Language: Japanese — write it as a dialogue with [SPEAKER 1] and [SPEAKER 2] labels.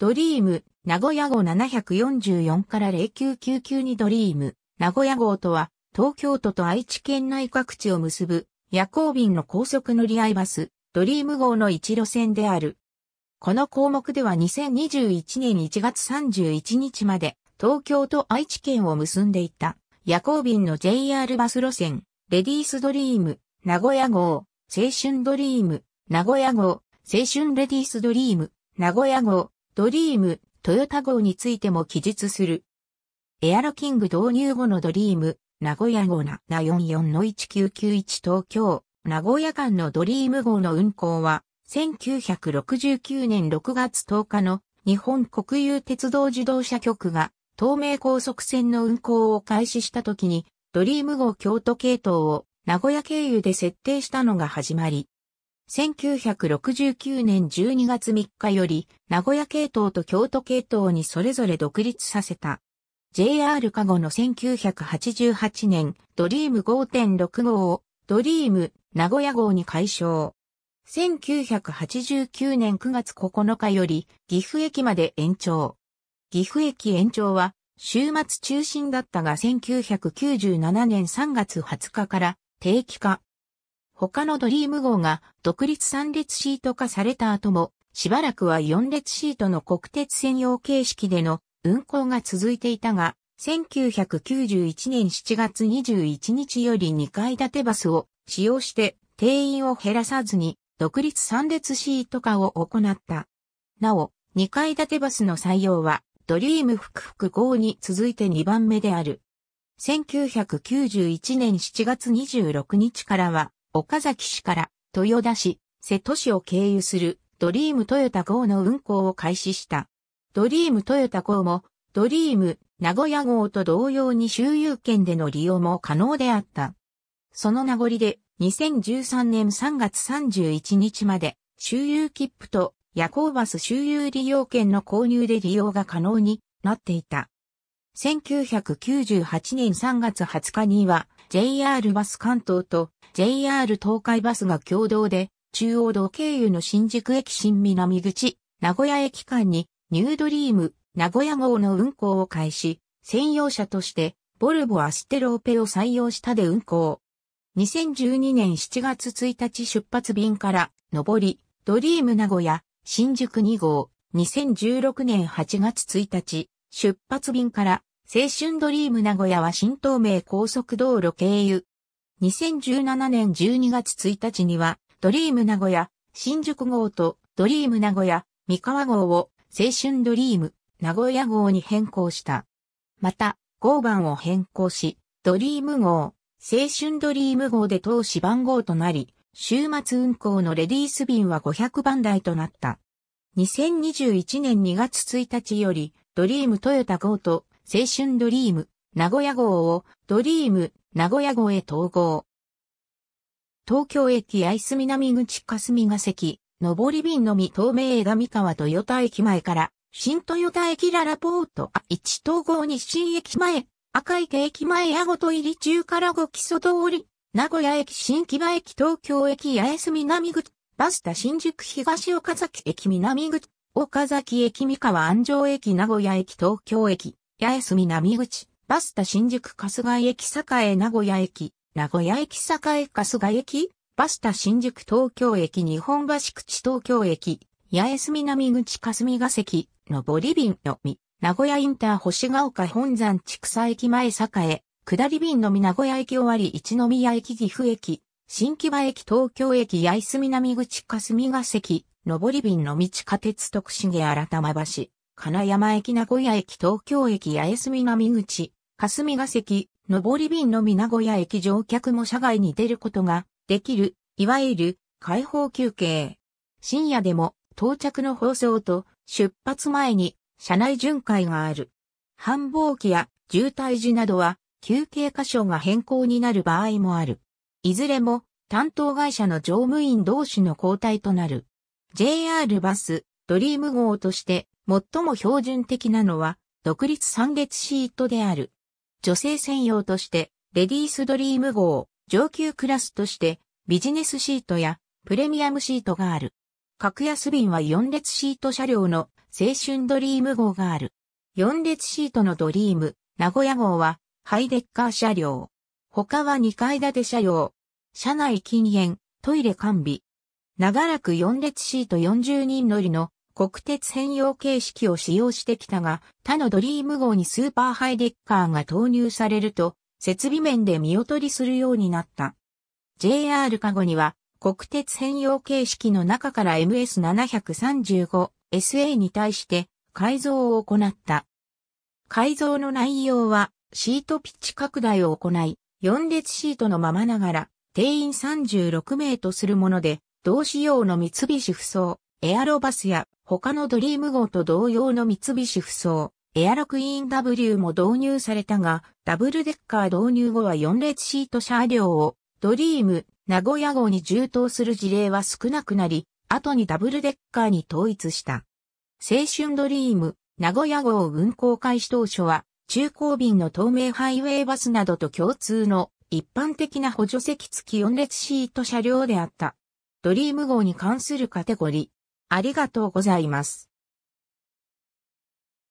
[SPEAKER 1] ドリーム、名古屋号744から0999にドリーム、名古屋号とは、東京都と愛知県内各地を結ぶ、夜行便の高速乗り合いバス、ドリーム号の一路線である。この項目では2021年1月31日まで、東京と愛知県を結んでいた、夜行便の JR バス路線、レディースドリーム、名古屋号、青春ドリーム、名古屋号、青春レディースドリーム、名古屋号、ドリーム、トヨタ号についても記述する。エアロキング導入後のドリーム、名古屋号な744-1991東京、名古屋間のドリーム号の運行は、1969年6月10日の日本国有鉄道自動車局が東名高速線の運行を開始した時に、ドリーム号京都系統を名古屋経由で設定したのが始まり、1969年12月3日より名古屋系統と京都系統にそれぞれ独立させた。JR カゴの1988年ドリーム5.6号をドリーム名古屋号に改称。1989年9月9日より岐阜駅まで延長。岐阜駅延長は週末中心だったが1997年3月20日から定期化。他のドリーム号が独立3列シート化された後も、しばらくは4列シートの国鉄専用形式での運行が続いていたが、1991年7月21日より2階建てバスを使用して定員を減らさずに独立3列シート化を行った。なお、2階建てバスの採用はドリーム福福号に続いて2番目である。1991年7月26日からは岡崎市から豊田市、瀬戸市を経由するドリームトヨタ号の運行を開始した。ドリームトヨタ号もドリーム名古屋号と同様に周遊券での利用も可能であった。その名残で2013年3月31日まで周遊切符と夜行バス周遊利用券の購入で利用が可能になっていた。1998年3月20日には JR バス関東と JR 東海バスが共同で中央道経由の新宿駅新南口、名古屋駅間にニュードリーム、名古屋号の運行を開始、専用車としてボルボアステローペを採用したで運行。2012年7月1日出発便から上り、ドリーム名古屋、新宿2号、2016年8月1日、出発便から青春ドリーム名古屋は新東名高速道路経由。2017年12月1日には、ドリーム名古屋、新宿号とドリーム名古屋、三河号を青春ドリーム、名古屋号に変更した。また、号番を変更し、ドリーム号、青春ドリーム号で通し番号となり、週末運行のレディース便は500番台となった。2021年2月1日より、ドリームトヨタ号と青春ドリーム、名古屋号をドリーム、名古屋号へ統合。東京駅八重洲南口霞ヶ関、上り便のみ東名枝三河豊田駅前から、新豊田駅ララポート、一統合日新駅前、赤池駅前矢ごと入り中から5基礎通り、名古屋駅新木場駅東京駅八重洲南口、バスタ新宿東岡崎駅南口、岡崎駅三河安城駅名古屋駅東京駅、八重洲南口、バスタ新宿春日駅栄名古屋駅、名古屋駅栄春日駅、バスタ新宿東京駅日本橋口東京駅、八重洲南口霞ヶ関、上り便のみ、名古屋インター星ヶ丘本山畜産駅前栄、下り便のみ。名古屋駅終わり一宮駅岐阜駅、新木場駅東京駅。八重洲南口霞ヶ関、上り便のみ。地下鉄徳重新玉橋、金山駅名古屋駅東京駅八重洲南口、霞ヶ関、上り便のみ名古屋駅乗客も車外に出ることができる、いわゆる開放休憩。深夜でも到着の放送と出発前に車内巡回がある。繁忙期や渋滞時などは休憩箇所が変更になる場合もある。いずれも担当会社の乗務員同士の交代となる。JR バス、ドリーム号として最も標準的なのは、独立3列シートである。女性専用として、レディースドリーム号、上級クラスとして、ビジネスシートやプレミアムシートがある。格安便は4列シート車両の青春ドリーム号がある。4列シートのドリーム、名古屋号はハイデッカー車両。他は2階建て車両。車内禁煙、トイレ完備。長らく4列シート40人乗りの国鉄専用形式を使用してきたが、他のドリーム号にスーパーハイデッカーが投入されると、設備面で見劣りするようになった。JR カゴには、国鉄専用形式の中から MS735SA に対して改造を行った。改造の内容は、シートピッチ拡大を行い、4列シートのままながら、定員36名とするもので、同仕様の三菱不走、エアロバスや他のドリーム号と同様の三菱不走、エアロクイーン W も導入されたが、ダブルデッカー導入後は4列シート車両をドリーム、名古屋号に充当する事例は少なくなり、後にダブルデッカーに統一した。青春ドリーム、名古屋号運行開始当初は、中高便の透明ハイウェイバスなどと共通の一般的な補助席付き4列シート車両であった。ドリーム号に関するカテゴリー。ありがとうございます。